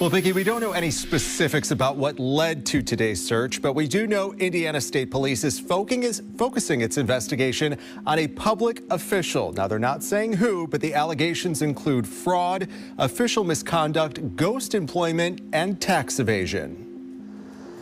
Well, Vicki, we don't know any specifics about what led to today's search, but we do know Indiana State Police is focusing its investigation on a public official. Now, they're not saying who, but the allegations include fraud, official misconduct, ghost employment, and tax evasion.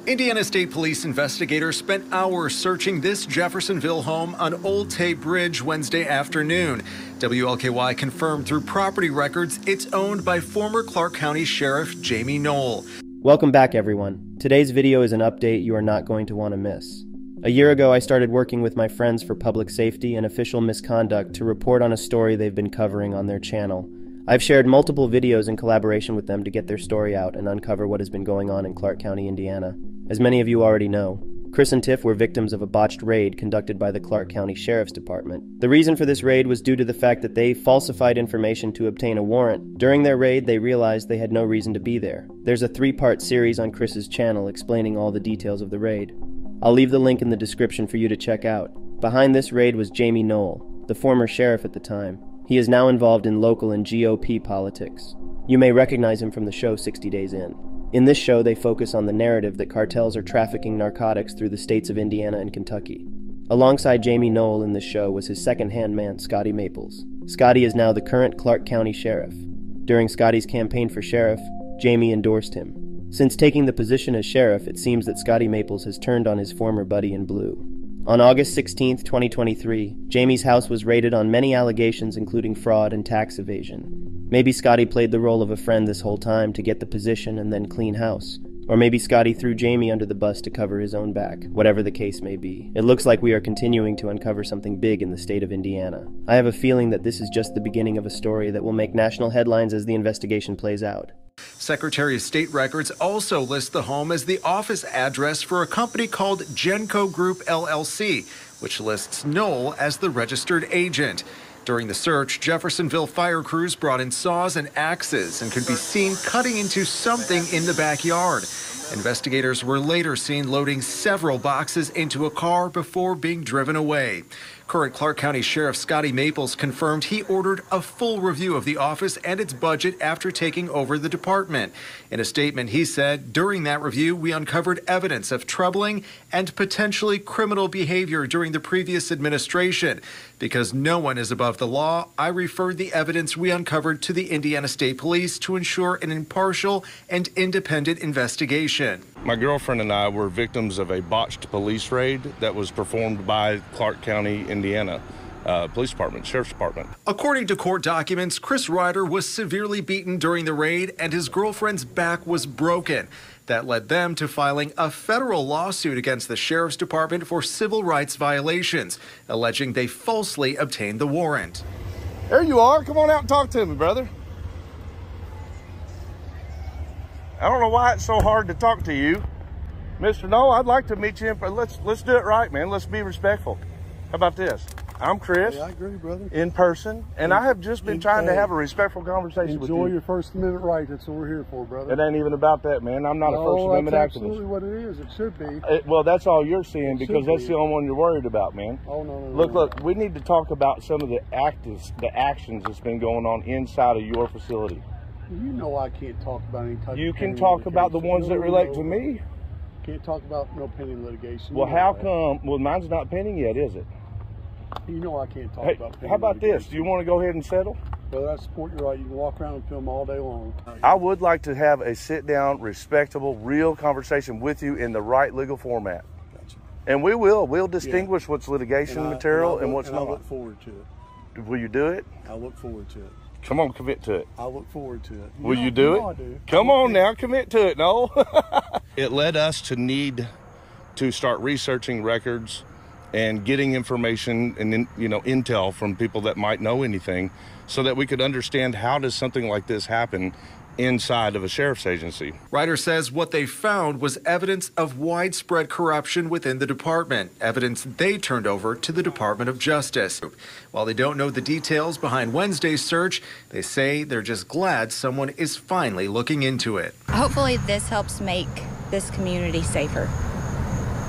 Indiana State Police investigators spent hours searching this Jeffersonville home on Old Tay Bridge Wednesday afternoon. WLKY confirmed through property records it's owned by former Clark County Sheriff Jamie Noel. Welcome back, everyone. Today's video is an update you are not going to want to miss. A year ago, I started working with my friends for public safety and official misconduct to report on a story they've been covering on their channel. I've shared multiple videos in collaboration with them to get their story out and uncover what has been going on in Clark County, Indiana. As many of you already know, Chris and Tiff were victims of a botched raid conducted by the Clark County Sheriff's Department. The reason for this raid was due to the fact that they falsified information to obtain a warrant. During their raid, they realized they had no reason to be there. There's a three part series on Chris's channel explaining all the details of the raid. I'll leave the link in the description for you to check out. Behind this raid was Jamie Noel, the former sheriff at the time. He is now involved in local and GOP politics. You may recognize him from the show 60 Days In. In this show, they focus on the narrative that cartels are trafficking narcotics through the states of Indiana and Kentucky. Alongside Jamie Noel in this show was his second hand man, Scotty Maples. Scotty is now the current Clark County Sheriff. During Scotty's campaign for sheriff, Jamie endorsed him. Since taking the position as sheriff, it seems that Scotty Maples has turned on his former buddy in blue. On August 16, 2023, Jamie's house was raided on many allegations including fraud and tax evasion. Maybe Scotty played the role of a friend this whole time to get the position and then clean house. Or maybe Scotty threw Jamie under the bus to cover his own back, whatever the case may be. It looks like we are continuing to uncover something big in the state of Indiana. I have a feeling that this is just the beginning of a story that will make national headlines as the investigation plays out. Secretary of State records also list the home as the office address for a company called Genco Group LLC, which lists Noel as the registered agent. During the search, Jeffersonville fire crews brought in saws and axes and could be seen cutting into something in the backyard. Investigators were later seen loading several boxes into a car before being driven away. Current Clark County Sheriff Scotty Maples confirmed he ordered a full review of the office and its budget after taking over the department. In a statement, he said, During that review, we uncovered evidence of troubling and potentially criminal behavior during the previous administration. Because no one is above the law, I referred the evidence we uncovered to the Indiana State Police to ensure an impartial and independent investigation. My girlfriend and I were victims of a botched police raid that was performed by Clark County, Indiana. Uh, police department, sheriff's department. According to court documents, Chris Ryder was severely beaten during the raid and his girlfriend's back was broken. That led them to filing a federal lawsuit against the sheriff's department for civil rights violations, alleging they falsely obtained the warrant. There you are. Come on out and talk to me, brother. I don't know why it's so hard to talk to you. Mr. No, I'd like to meet you in, let's let's do it right, man. Let's be respectful. How about this? I'm Chris. Yeah, I agree, brother. In person, and I have just been trying to have a respectful conversation Enjoy with you. Enjoy your First Amendment right. That's what we're here for, brother. It ain't even about that, man. I'm not no, a First Amendment that's activist. absolutely what it is. It should be. It, well, that's all you're seeing it because that's be. the only one you're worried about, man. Oh no, no, Look, no. look. We need to talk about some of the actions, the actions that's been going on inside of your facility. You know I can't talk about any type You can talk about the ones that relate to me. Can't talk about no pending litigation. Well, how come? Well, mine's not pending yet, is it? You know I can't talk Hey, about pending how about this? Do you want to go ahead and settle? Well, I support your right. You can walk around and film all day long. I would like to have a sit down, respectable, real conversation with you in the right legal format. Gotcha. And we will. We'll distinguish what's litigation And I- material and, I and, what's and I not. look forward to it. Will you do it? I look forward to it. Come on, commit to it. I look forward to it. Will know- you do it? I do. Come on now, commit to it, no. it led us to need to start researching records and getting information and in- you know intel from people that might know anything so that we could understand how does something like this happen inside of a sheriff's agency. Ryder says what they found was evidence of widespread corruption within the department, evidence they turned over to the Department of Justice. While they don't know the details behind Wednesday's search, they say they're just glad someone is finally looking into it. Hopefully, this helps make this community safer.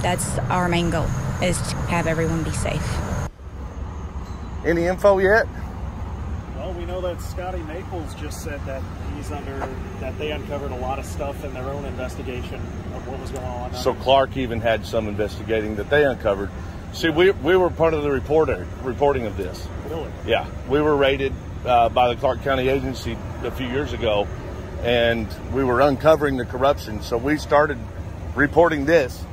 That's our main goal, is to have everyone be safe. Any info yet? Well, we know that Scotty Maples just said that he's under that they uncovered a lot of stuff in their own investigation of what was going on. So Clark even had some investigating that they uncovered. See, we, we were part of the reporter, reporting of this. really, Yeah, we were raided uh, by the Clark County Agency a few years ago, and we were uncovering the corruption. So we started reporting this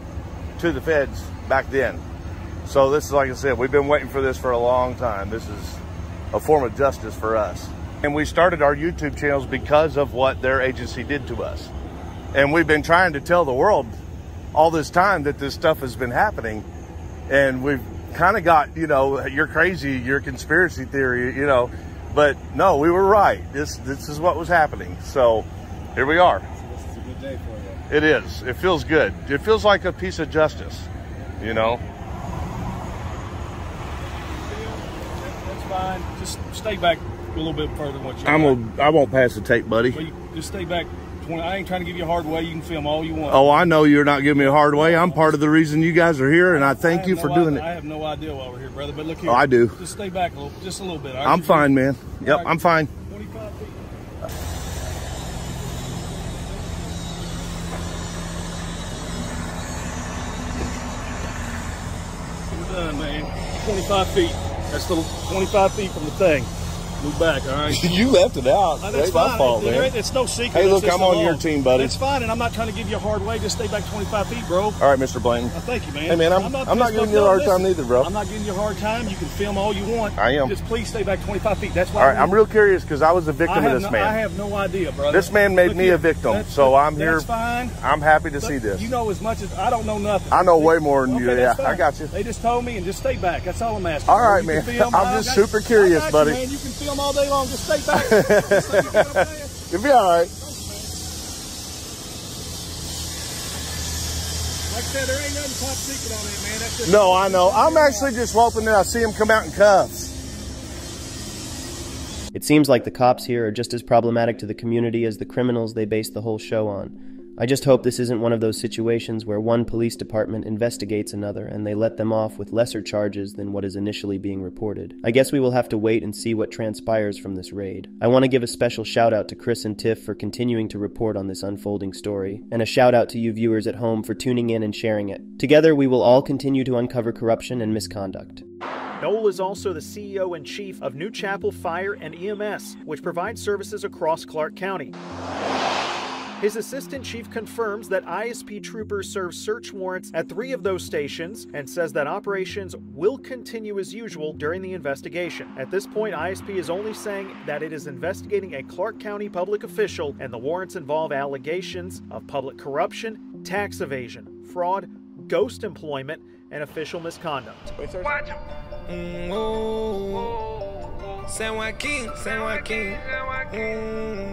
to the feds back then. So this is like I said, we've been waiting for this for a long time. This is a form of justice for us. And we started our YouTube channels because of what their agency did to us. And we've been trying to tell the world all this time that this stuff has been happening. And we've kind of got, you know, you're crazy, your conspiracy theory, you know. But no, we were right. This this is what was happening. So here we are. this is a good day for you. It is. It feels good. It feels like a piece of justice, you know. That's fine. Just stay back a little bit further. than What you I'm a, I won't pass the tape, buddy. Well, just stay back. 20, I ain't trying to give you a hard way. You can film all you want. Oh, I know you're not giving me a hard way. I'm part of the reason you guys are here, and I I thank have you no for doing idea- I have no idea why we're here, brother. But look here. Oh, I do. Just stay back a little, just a little bit. right? I'm fine, man. Yep, right. I'm fine. 25 feet. We're done, man. 25 feet. That's the 25 feet from the thing. Move back, all right? you left it out. That's fine. It- It's no secret. Hey, look, I'm on your team, buddy. It's fine, and I'm not trying to give you a hard way. Just stay back 25 feet, bro. All right, Mr. Blanton. Uh, thank you, man. Hey, man, I'm- I'm not pissed giving you a hard time either, bro. I'm not giving you a hard time. You can film all you want. I am. Just please stay back 25 feet. That's why. All right, I'm real curious because I was a victim of this no, I have no idea, brother. This man made Look me here, a victim, that's- so I'm here. That's fine. I'm happy to But see this. You know as much as I don't know nothing. I know way more than you. Yeah, I got you. They just told me and just stay back. That's all I'm asking. All right, man. I'm just super curious, buddy. You, man. film all day long. Just stay back. Just so you get what I'm saying? You'll be all right. Like I said, there ain't nothing top secret on it, man. That's just No, I know. I'm actually just hoping that I see him come out in cuffs. It seems like the cops here are just as problematic to the community as the criminals they base the whole show on. I just hope this isn't one of those situations where one police department investigates another and they let them off with lesser charges than what is initially being reported. I guess we will have to wait and see what transpires from this raid. I want to give a special shout out to Chris and Tiff for continuing to report on this unfolding story, and a shout out to you viewers at home for tuning in and sharing it. Together, we will all continue to uncover corruption and misconduct. Noel is also the CEO and chief of New Chapel Fire and EMS, which provides services across Clark County. His assistant chief confirms that ISP troopers serve search warrants at three of those stations and says that operations will continue as usual during the investigation. At this point, ISP is only saying that it is investigating a Clark County public official and the warrants involve allegations of public corruption, tax evasion, fraud, ghost employment, and official misconduct. Mm, ooh. San Joaquin, San Joaquin. Mm. Yeah.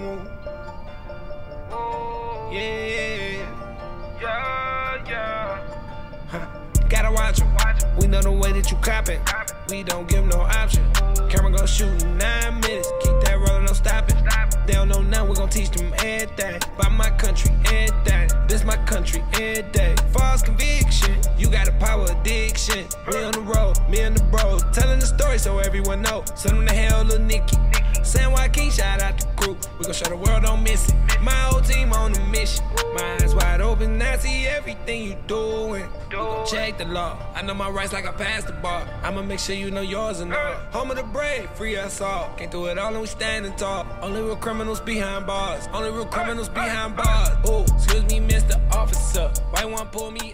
Know the way that you copping. We don't give no option. Camera gon' shoot in nine minutes. Keep that rolling, no stopping. They don't know now, we gon' teach them everything. By my country, everything. This my country, every day. False conviction, you got a power addiction. We on the road, me and the bros. Telling the story so everyone know. Send them to hell, little Nicky. Everything you doing. We gon' check the law. I know my rights like I passed the bar. I'ma make sure you know yours and all. Home of the brave, free us all. Can't do it all and we standing tall. Only real criminals behind bars. Only real criminals behind bars. Oh, excuse me, Mr. Officer. Why you wanna pull me